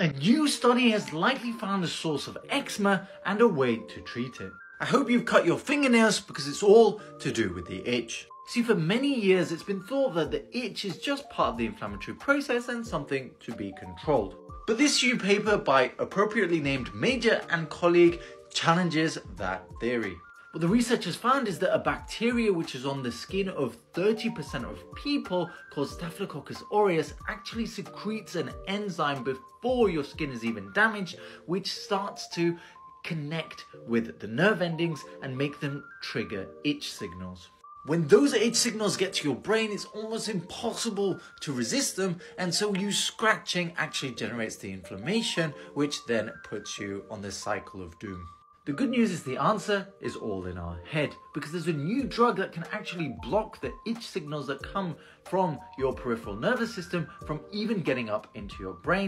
A new study has likely found a source of eczema and a way to treat it. I hope you've cut your fingernails because it's all to do with the itch. See, for many years it's been thought that the itch is just part of the inflammatory process and something to be controlled. But this new paper by appropriately named Major and colleague challenges that theory. What the researchers found is that a bacteria which is on the skin of 30% of people called Staphylococcus aureus actually secretes an enzyme before your skin is even damaged, which starts to connect with the nerve endings and make them trigger itch signals. When those itch signals get to your brain, it's almost impossible to resist them, and so you scratching actually generates the inflammation, which then puts you on this cycle of doom. The good news is the answer is all in our head because there's a new drug that can actually block the itch signals that come from your peripheral nervous system from even getting up into your brain.